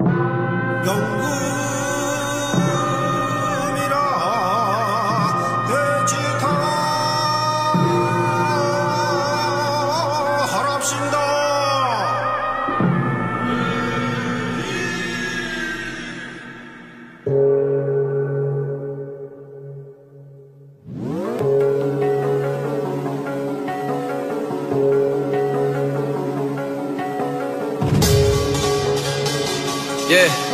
Yo. 耶。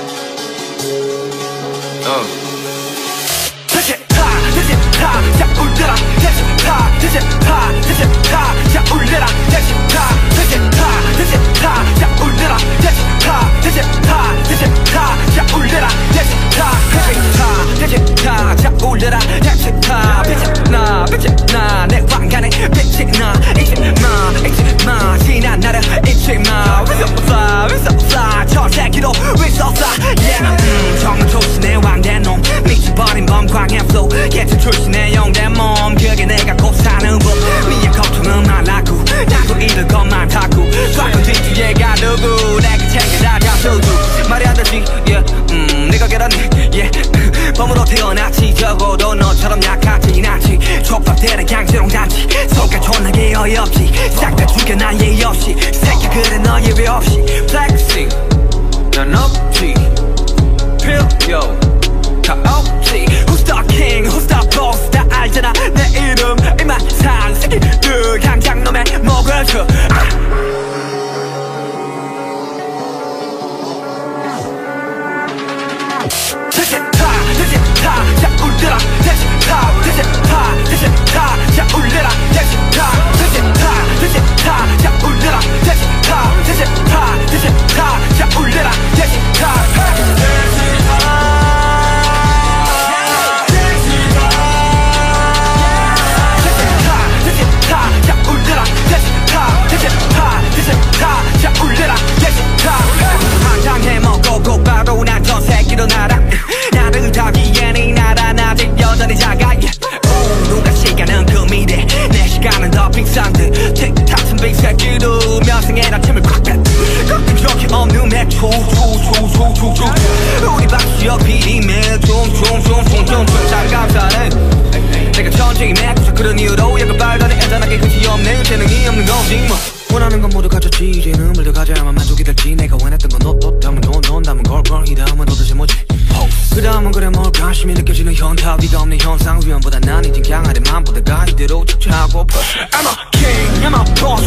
덤으로 태어났지. 적어도 너처럼 약하진 않지 촉박대는 강제롱잔치. 속에 존나게 어이없지. 싹 다 죽여 난 예의 없이. 새끼 그래 너의 외 없이. 플렉싱 난 없지. 원하는 건 모두 가졌지. 이제 눈물도 가져야만 만족이 될지. 내가 원했던 건너 다음은 돈넌 다음은 걸걸이 다음은 도대체 뭐지? 그 다음은 그래 뭘까 심히 느껴지는 현타. 네가 없는 현상. 위험보다 난 이젠 강하대. 맘보다 가이대로 축제하고. I'm a king, I'm a boss.